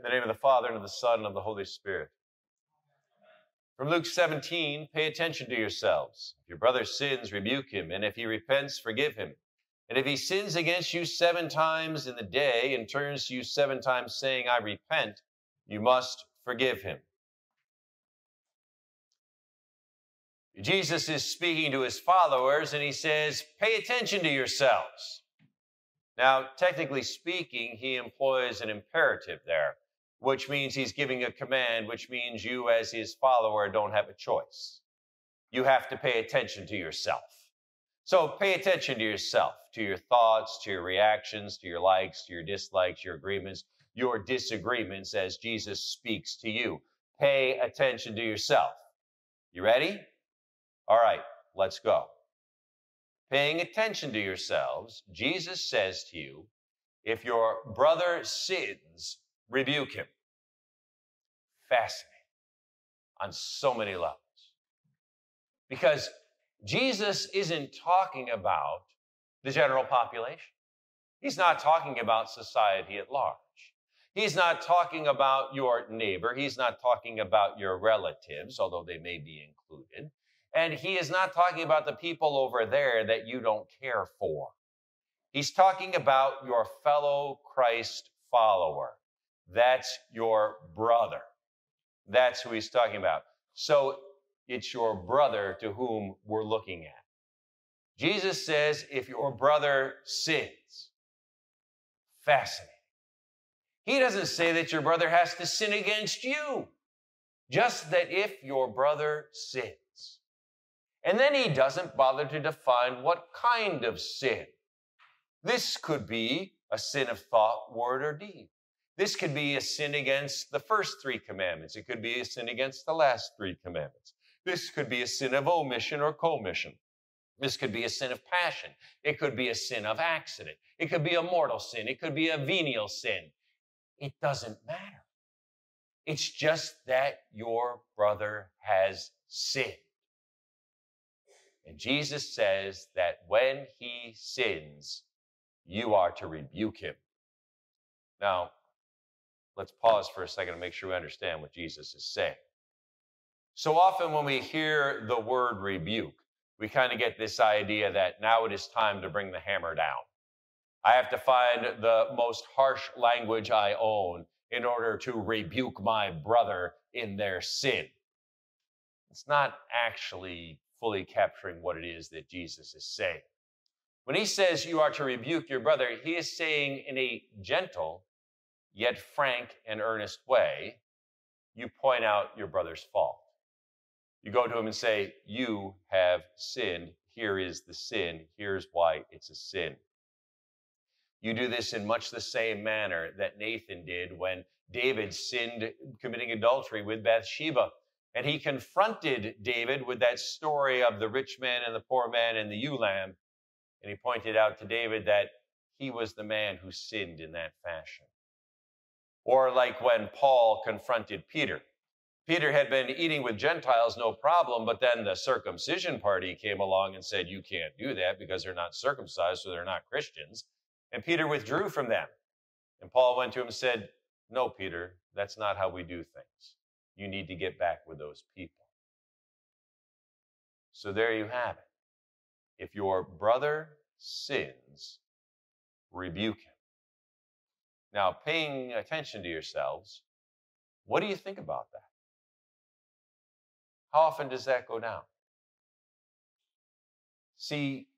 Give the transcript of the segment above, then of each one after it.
In the name of the Father, and of the Son, and of the Holy Spirit. From Luke 17, pay attention to yourselves. If your brother sins, rebuke him, and if he repents, forgive him. And if he sins against you seven times in the day and turns to you seven times saying, I repent, you must forgive him. Jesus is speaking to his followers and he says, Pay attention to yourselves. Now, technically speaking, he employs an imperative there, which means he's giving a command, which means you, as his follower, don't have a choice. You have to pay attention to yourself. So pay attention to yourself, to your thoughts, to your reactions, to your likes, to your dislikes, your agreements, your disagreements as Jesus speaks to you. Pay attention to yourself. You ready? All right, let's go. Paying attention to yourselves, Jesus says to you, if your brother sins, rebuke him. Fascinating on so many levels. Because Jesus isn't talking about the general population. He's not talking about society at large. He's not talking about your neighbor. He's not talking about your relatives, although they may be included. And he is not talking about the people over there that you don't care for. He's talking about your fellow Christ follower. That's your brother. That's who he's talking about. So it's your brother to whom we're looking at. Jesus says, if your brother sins, fascinating. He doesn't say that your brother has to sin against you, just that if your brother sins. And then he doesn't bother to define what kind of sin. This could be a sin of thought, word, or deed. This could be a sin against the first three commandments. It could be a sin against the last three commandments. This could be a sin of omission or commission. This could be a sin of passion. It could be a sin of accident. It could be a mortal sin. It could be a venial sin. It doesn't matter. It's just that your brother has sinned. And Jesus says that when he sins, you are to rebuke him. Now, let's pause for a second to make sure we understand what Jesus is saying. So often when we hear the word rebuke, we kind of get this idea that now it is time to bring the hammer down. I have to find the most harsh language I own in order to rebuke my brother in their sin. It's not actually fully capturing what it is that Jesus is saying. When he says you are to rebuke your brother, he is saying in a gentle, yet frank and earnest way, you point out your brother's fault. You go to him and say, You have sinned. Here is the sin. Here's why it's a sin. You do this in much the same manner that Nathan did when David sinned committing adultery with Bathsheba. And he confronted David with that story of the rich man and the poor man and the ewe lamb. And he pointed out to David that he was the man who sinned in that fashion. Or like when Paul confronted Peter. Peter had been eating with Gentiles, no problem, but then the circumcision party came along and said, You can't do that because they're not circumcised, so they're not Christians. And Peter withdrew from them. And Paul went to him and said, No, Peter, that's not how we do things you need to get back with those people. So there you have it. If your brother sins, rebuke him. Now, paying attention to yourselves, what do you think about that? How often does that go down? See,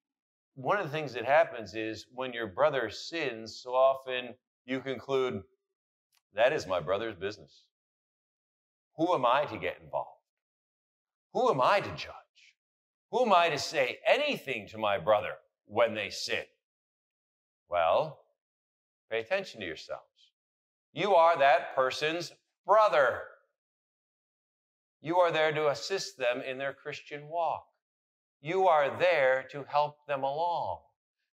one of the things that happens is when your brother sins, so often you conclude, that is my brother's business. Who am I to get involved? Who am I to judge? Who am I to say anything to my brother when they sin? Well, pay attention to yourselves. You are that person's brother. You are there to assist them in their Christian walk. You are there to help them along.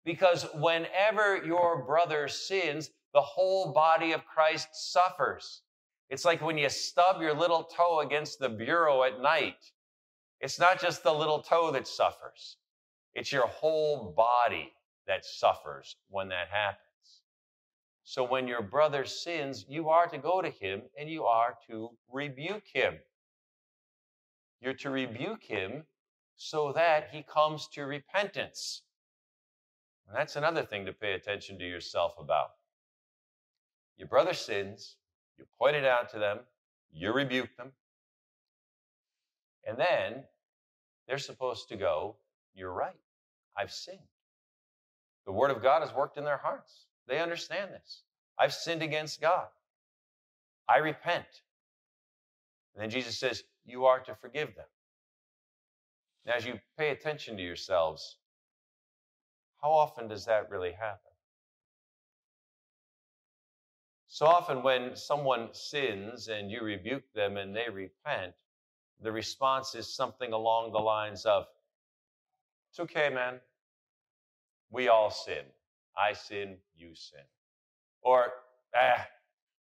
Because whenever your brother sins, the whole body of Christ suffers. It's like when you stub your little toe against the bureau at night. It's not just the little toe that suffers, it's your whole body that suffers when that happens. So when your brother sins, you are to go to him and you are to rebuke him. You're to rebuke him so that he comes to repentance. And that's another thing to pay attention to yourself about. Your brother sins, you point it out to them, you rebuke them, and then they're supposed to go, You're right, I've sinned. The Word of God has worked in their hearts. They understand this. I've sinned against God. I repent. And then Jesus says, You are to forgive them. Now, as you pay attention to yourselves, how often does that really happen? So often, when someone sins and you rebuke them and they repent, the response is something along the lines of, It's okay, man. We all sin. I sin, you sin. Or, ah,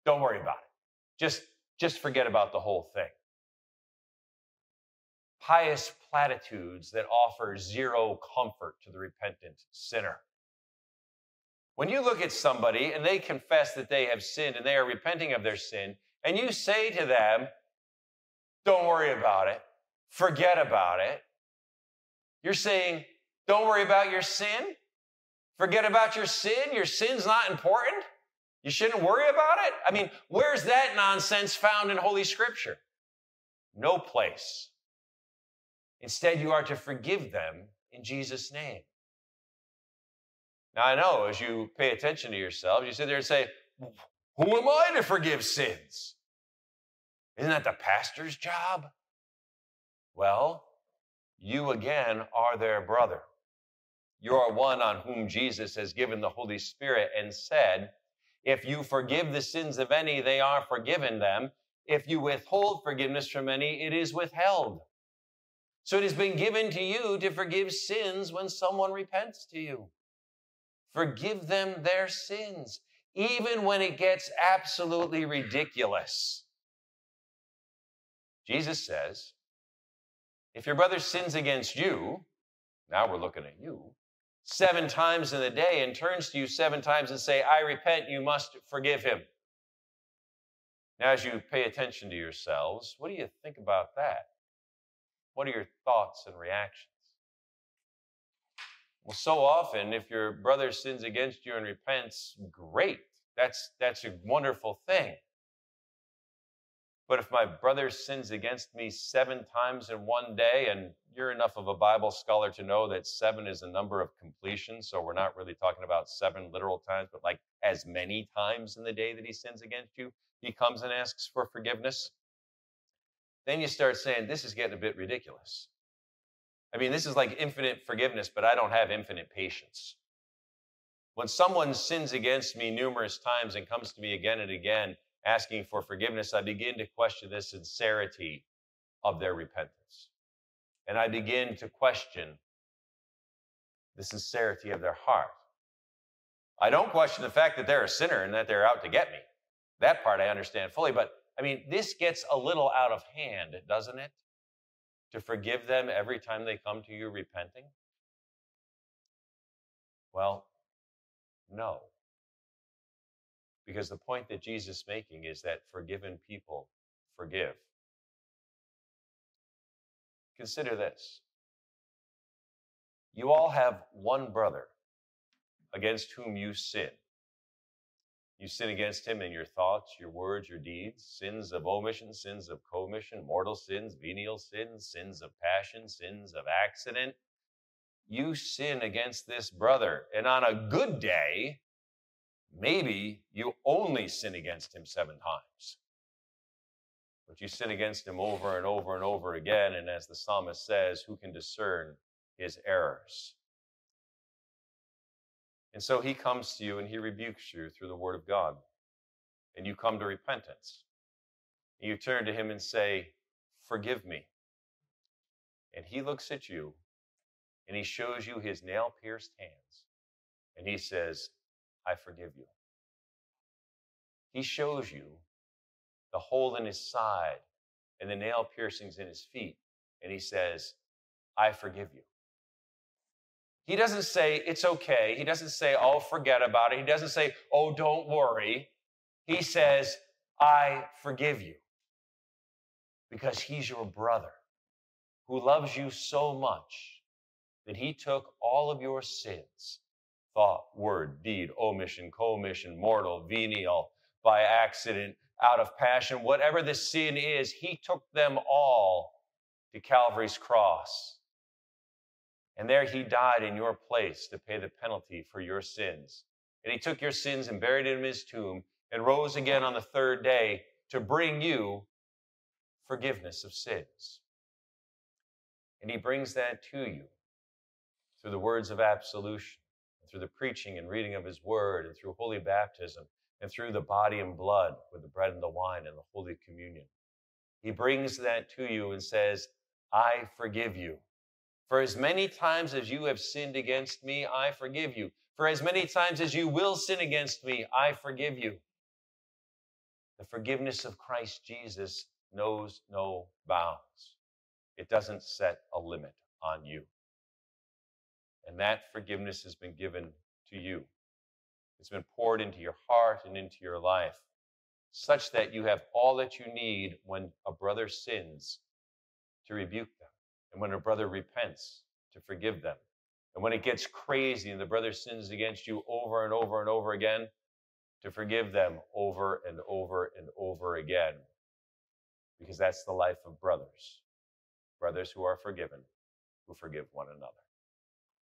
don't worry about it. Just, just forget about the whole thing. Pious platitudes that offer zero comfort to the repentant sinner. When you look at somebody and they confess that they have sinned and they are repenting of their sin, and you say to them, don't worry about it, forget about it, you're saying, don't worry about your sin, forget about your sin, your sin's not important, you shouldn't worry about it. I mean, where's that nonsense found in Holy Scripture? No place. Instead, you are to forgive them in Jesus' name. Now, I know as you pay attention to yourselves, you sit there and say, Who am I to forgive sins? Isn't that the pastor's job? Well, you again are their brother. You are one on whom Jesus has given the Holy Spirit and said, If you forgive the sins of any, they are forgiven them. If you withhold forgiveness from any, it is withheld. So it has been given to you to forgive sins when someone repents to you. Forgive them their sins, even when it gets absolutely ridiculous. Jesus says, if your brother sins against you, now we're looking at you, seven times in the day and turns to you seven times and say, I repent, you must forgive him. Now, as you pay attention to yourselves, what do you think about that? What are your thoughts and reactions? Well, so often, if your brother sins against you and repents, great. That's, that's a wonderful thing. But if my brother sins against me seven times in one day, and you're enough of a Bible scholar to know that seven is a number of completion, so we're not really talking about seven literal times, but like as many times in the day that he sins against you, he comes and asks for forgiveness. Then you start saying, This is getting a bit ridiculous. I mean, this is like infinite forgiveness, but I don't have infinite patience. When someone sins against me numerous times and comes to me again and again asking for forgiveness, I begin to question the sincerity of their repentance. And I begin to question the sincerity of their heart. I don't question the fact that they're a sinner and that they're out to get me. That part I understand fully, but I mean, this gets a little out of hand, doesn't it? to forgive them every time they come to you repenting? Well, no. Because the point that Jesus is making is that forgiven people forgive. Consider this. You all have one brother against whom you sin. You sin against him in your thoughts, your words, your deeds, sins of omission, sins of commission, mortal sins, venial sins, sins of passion, sins of accident. You sin against this brother. And on a good day, maybe you only sin against him seven times. But you sin against him over and over and over again. And as the psalmist says, who can discern his errors? And so he comes to you and he rebukes you through the word of God. And you come to repentance. And you turn to him and say, Forgive me. And he looks at you and he shows you his nail pierced hands. And he says, I forgive you. He shows you the hole in his side and the nail piercings in his feet. And he says, I forgive you. He doesn't say, it's okay. He doesn't say, oh, forget about it. He doesn't say, oh, don't worry. He says, I forgive you because he's your brother who loves you so much that he took all of your sins thought, word, deed, omission, commission, mortal, venial, by accident, out of passion, whatever the sin is, he took them all to Calvary's cross. And there he died in your place to pay the penalty for your sins. And he took your sins and buried them in his tomb and rose again on the third day to bring you forgiveness of sins. And he brings that to you through the words of absolution, through the preaching and reading of his word, and through holy baptism, and through the body and blood with the bread and the wine and the Holy Communion. He brings that to you and says, I forgive you. For as many times as you have sinned against me, I forgive you. For as many times as you will sin against me, I forgive you. The forgiveness of Christ Jesus knows no bounds. It doesn't set a limit on you. And that forgiveness has been given to you. It's been poured into your heart and into your life, such that you have all that you need when a brother sins to rebuke them, and when a brother repents to forgive them. And when it gets crazy and the brother sins against you over and over and over again, to forgive them over and over and over again. Because that's the life of brothers. Brothers who are forgiven, who forgive one another.